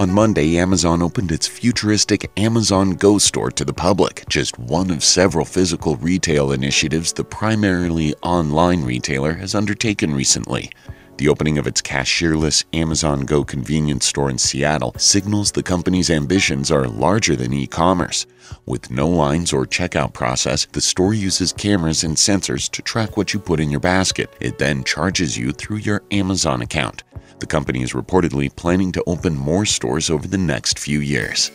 On Monday, Amazon opened its futuristic Amazon Go store to the public, just one of several physical retail initiatives the primarily online retailer has undertaken recently. The opening of its cashierless Amazon Go convenience store in Seattle signals the company's ambitions are larger than e commerce. With no lines or checkout process, the store uses cameras and sensors to track what you put in your basket. It then charges you through your Amazon account. The company is reportedly planning to open more stores over the next few years.